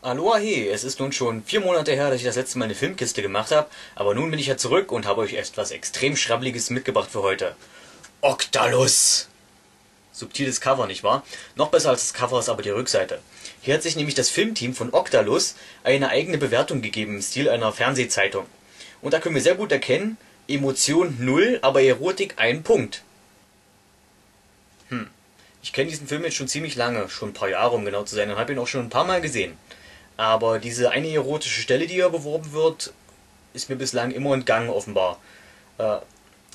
Aloha he, es ist nun schon vier Monate her, dass ich das letzte Mal eine Filmkiste gemacht habe, aber nun bin ich ja zurück und habe euch etwas extrem Schrabbeliges mitgebracht für heute. Octalus! Subtiles Cover, nicht wahr? Noch besser als das Cover ist aber die Rückseite. Hier hat sich nämlich das Filmteam von Octalus eine eigene Bewertung gegeben im Stil einer Fernsehzeitung. Und da können wir sehr gut erkennen, Emotion 0, aber Erotik 1 Punkt. Hm. Ich kenne diesen Film jetzt schon ziemlich lange, schon ein paar Jahre um genau zu sein, und habe ihn auch schon ein paar Mal gesehen. Aber diese eine erotische Stelle, die hier beworben wird, ist mir bislang immer entgangen offenbar. Äh,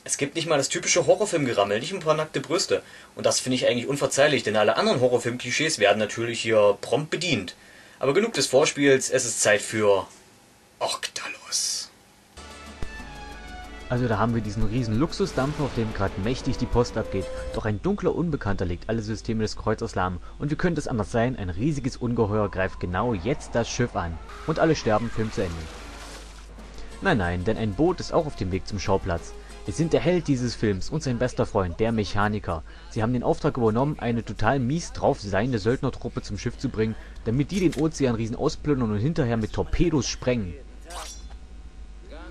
es gibt nicht mal das typische Horrorfilmgerammel, nicht ein paar nackte Brüste. Und das finde ich eigentlich unverzeihlich, denn alle anderen Horrorfilm-Klischees werden natürlich hier prompt bedient. Aber genug des Vorspiels, es ist Zeit für Octalus. Also da haben wir diesen riesen Luxusdampfer, auf dem gerade mächtig die Post abgeht. Doch ein dunkler Unbekannter legt alle Systeme des Kreuzers lahm. Und wie könnte es anders sein, ein riesiges Ungeheuer greift genau jetzt das Schiff an. Und alle sterben, Film zu Ende. Nein, nein, denn ein Boot ist auch auf dem Weg zum Schauplatz. Es sind der Held dieses Films und sein bester Freund, der Mechaniker. Sie haben den Auftrag übernommen, eine total mies drauf seiende Söldnertruppe zum Schiff zu bringen, damit die den Ozeanriesen ausplündern und hinterher mit Torpedos sprengen.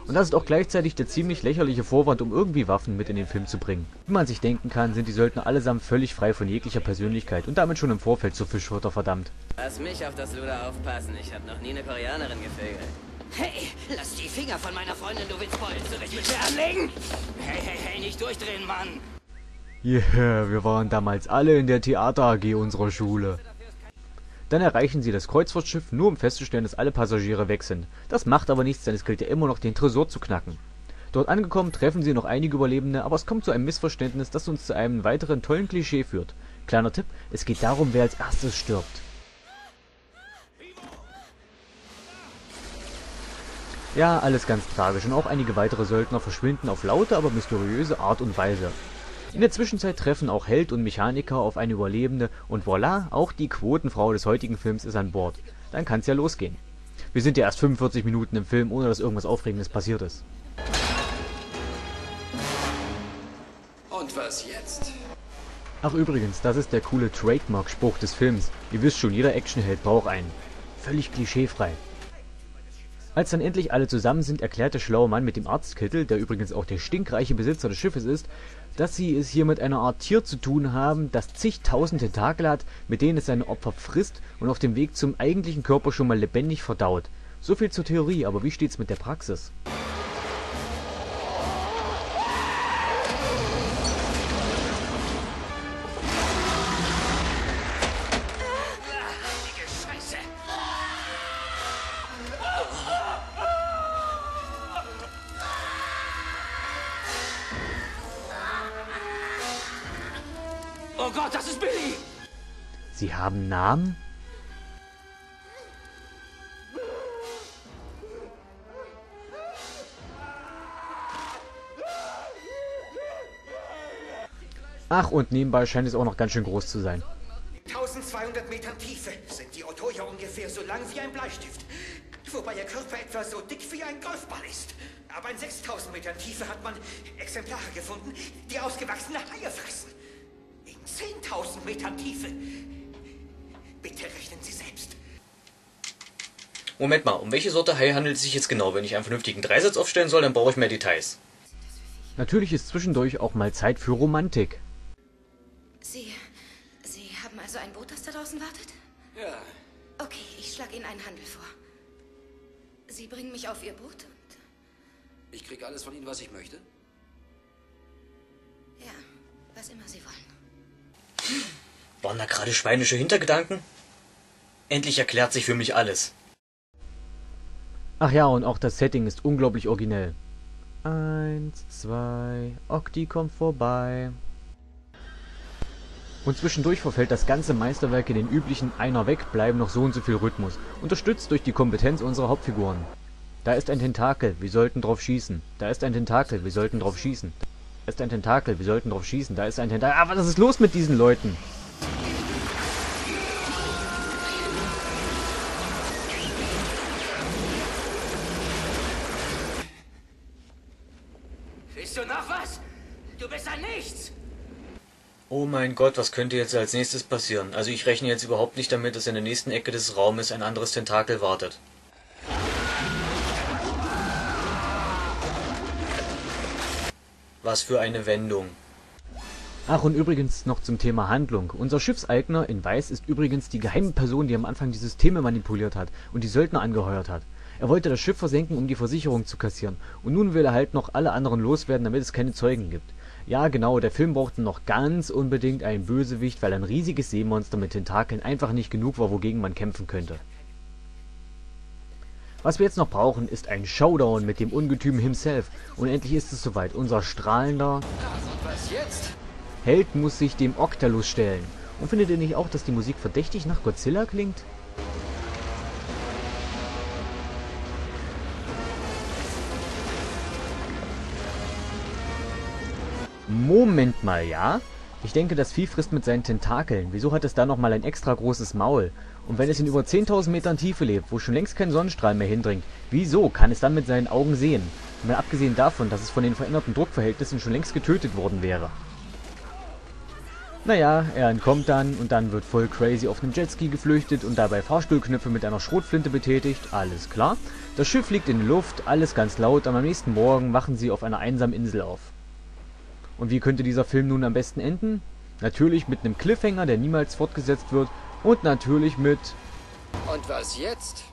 Und das ist auch gleichzeitig der ziemlich lächerliche Vorwand, um irgendwie Waffen mit in den Film zu bringen. Wie man sich denken kann, sind die Söldner allesamt völlig frei von jeglicher Persönlichkeit und damit schon im Vorfeld zur Fischfutter verdammt. Lass mich auf das Luder aufpassen, ich habe noch nie eine Koreanerin gevögelt. Hey, lass die Finger von meiner Freundin, du willst Beulen zurecht mit mir anlegen? Hey, hey, hey, nicht durchdrehen, Mann! Yeah, wir waren damals alle in der Theater AG unserer Schule. Dann erreichen sie das Kreuzfahrtschiff, nur um festzustellen, dass alle Passagiere weg sind. Das macht aber nichts, denn es gilt ja immer noch, den Tresor zu knacken. Dort angekommen treffen sie noch einige Überlebende, aber es kommt zu einem Missverständnis, das uns zu einem weiteren tollen Klischee führt. Kleiner Tipp, es geht darum, wer als erstes stirbt. Ja, alles ganz tragisch und auch einige weitere Söldner verschwinden auf laute, aber mysteriöse Art und Weise. In der Zwischenzeit treffen auch Held und Mechaniker auf eine Überlebende und voilà, auch die Quotenfrau des heutigen Films ist an Bord. Dann kann's ja losgehen. Wir sind ja erst 45 Minuten im Film, ohne dass irgendwas Aufregendes passiert ist. Und was jetzt? Ach übrigens, das ist der coole Trademark-Spruch des Films. Ihr wisst schon, jeder Actionheld braucht einen. Völlig klischeefrei. Als dann endlich alle zusammen sind, erklärt der schlaue Mann mit dem Arztkittel, der übrigens auch der stinkreiche Besitzer des Schiffes ist, dass sie es hier mit einer Art Tier zu tun haben, das zigtausend Tentakel hat, mit denen es seine Opfer frisst und auf dem Weg zum eigentlichen Körper schon mal lebendig verdaut. So viel zur Theorie, aber wie steht's mit der Praxis? Oh Gott, das ist Billy! Sie haben Namen? Ach, und nebenbei scheint es auch noch ganz schön groß zu sein. 1200 Metern Tiefe sind die Otoja ungefähr so lang wie ein Bleistift. Wobei ihr Körper etwa so dick wie ein Golfball ist. Aber in 6000 Metern Tiefe hat man Exemplare gefunden, die ausgewachsene Haie fressen. In 10.000 Metern Tiefe. Bitte rechnen Sie selbst. Moment mal, um welche Sorte Hai handelt es sich jetzt genau? Wenn ich einen vernünftigen Dreisatz aufstellen soll, dann brauche ich mehr Details. Natürlich ist zwischendurch auch mal Zeit für Romantik. Sie. Sie haben also ein Boot, das da draußen wartet? Ja, Okay, ich schlage Ihnen einen Handel vor. Sie bringen mich auf Ihr Boot und. ich krieg alles von Ihnen, was ich möchte. Ja, was immer Sie wollen. Waren da gerade schweinische Hintergedanken? Endlich erklärt sich für mich alles. Ach ja, und auch das Setting ist unglaublich originell. Eins, zwei, Octi kommt vorbei. Und zwischendurch verfällt das ganze Meisterwerk in den üblichen Einer weg, bleiben noch so und so viel Rhythmus, unterstützt durch die Kompetenz unserer Hauptfiguren. Da ist ein Tentakel, wir sollten drauf schießen. Da ist ein Tentakel, wir sollten drauf schießen. Da ist ein Tentakel, wir sollten drauf schießen. Da ist ein Tentakel. Aber was ist los mit diesen Leuten? Willst du noch was? Du bist ein Nichts! Oh mein Gott, was könnte jetzt als nächstes passieren? Also ich rechne jetzt überhaupt nicht damit, dass in der nächsten Ecke des Raumes ein anderes Tentakel wartet. Was für eine Wendung. Ach, und übrigens noch zum Thema Handlung. Unser Schiffseigner in Weiß ist übrigens die geheime Person, die am Anfang die Systeme manipuliert hat und die Söldner angeheuert hat. Er wollte das Schiff versenken, um die Versicherung zu kassieren. Und nun will er halt noch alle anderen loswerden, damit es keine Zeugen gibt. Ja, genau, der Film brauchte noch ganz unbedingt einen Bösewicht, weil ein riesiges Seemonster mit Tentakeln einfach nicht genug war, wogegen man kämpfen könnte. Was wir jetzt noch brauchen, ist ein Showdown mit dem Ungetüm himself. Und endlich ist es soweit. Unser strahlender Held muss sich dem Octalus stellen. Und findet ihr nicht auch, dass die Musik verdächtig nach Godzilla klingt? Moment mal, ja? Ich denke, das Vieh frisst mit seinen Tentakeln. Wieso hat es da nochmal ein extra großes Maul? Und wenn es in über 10.000 Metern Tiefe lebt, wo schon längst kein Sonnenstrahl mehr hindringt, wieso kann es dann mit seinen Augen sehen? Mal abgesehen davon, dass es von den veränderten Druckverhältnissen schon längst getötet worden wäre. Naja, er entkommt dann und dann wird voll crazy auf einem Jetski geflüchtet und dabei Fahrstuhlknöpfe mit einer Schrotflinte betätigt. Alles klar. Das Schiff fliegt in die Luft, alles ganz laut, und am nächsten Morgen wachen sie auf einer einsamen Insel auf. Und wie könnte dieser Film nun am besten enden? Natürlich mit einem Cliffhanger, der niemals fortgesetzt wird. Und natürlich mit... Und was jetzt?